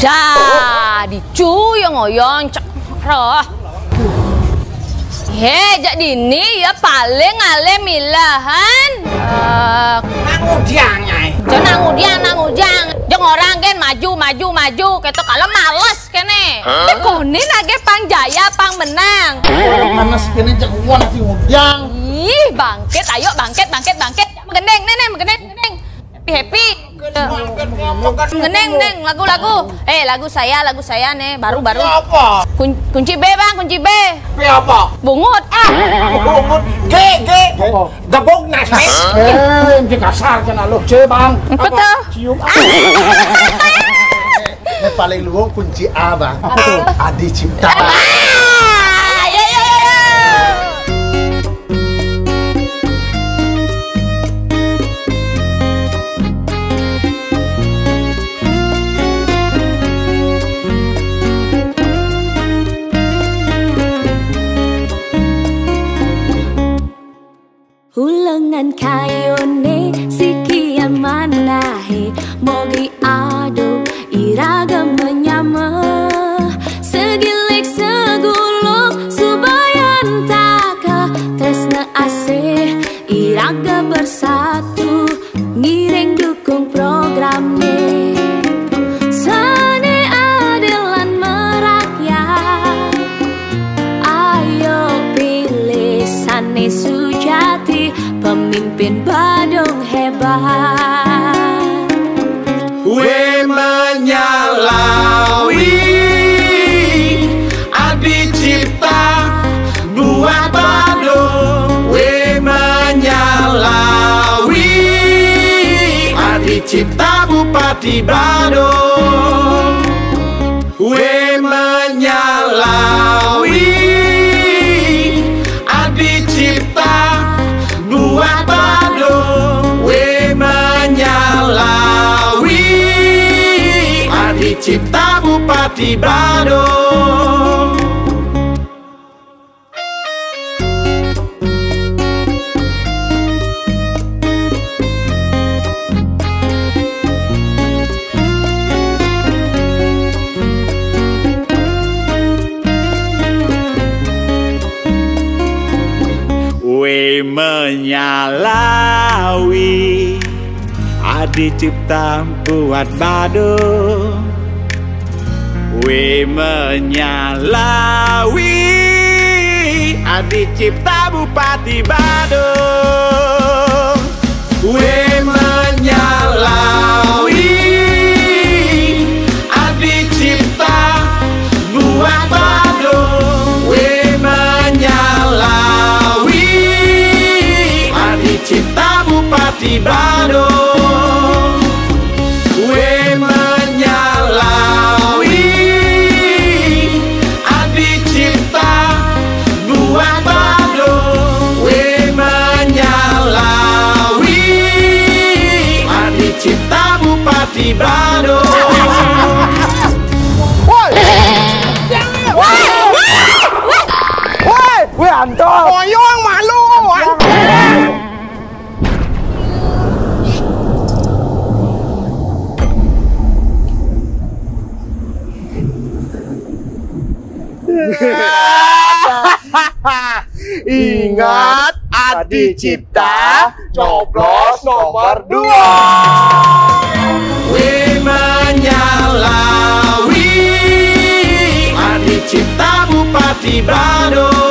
Dah, dicu yang ngoyong cak roh. He, jadi ini ya paling ale milahan. Uh, Nangudiang ay. jangan ngudiang, nang ngudiang. Jeng orang kan maju, maju, maju. Ketok kalau males kene. Eh, kone nage pang jaya, pang menang. Panas kini jagoan si udiang. Ih, bangkit, ayo bangkit, bangkit, bangkit. Mengeneng, nenek, mengeneng, mengeneng. Happy, happy. Mengeneng, mengeneng, lagu-lagu. Eh, lagu saya, lagu saya nih, baru-baru. Apa? Kun- kunci B bang, kunci B. Pi apa? Bungut. Ah, Bungut. Ge, ge. Gabog na siya. Eh, kasar ka na lo. Ce, bang. apa tuh? Cium. Ini paling luwung kunci A, bang. Adi Cipta. Ulengan kayone sikian manahe Mogi ado iraga menyama. Segilik segulung subayan taka. Tresna ase iraga bersatu Pemimpin Badung hebat. We menyalawi Adi Cipta buat Bandung We menyalawi Adi Cipta Bupati Bandung We Cipta Bupati Bandung. We menyalawi Adi cipta buat Badung We menyalawi Adi cipta Bupati Badung. We menyalawi Adi cipta buat Badung. We menyalawi Adi cipta Bupati Badung Ingat, Adi Cipta, coblos nomor dua. We menyalawi Adi cipta Bupati Bandung